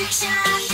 restriction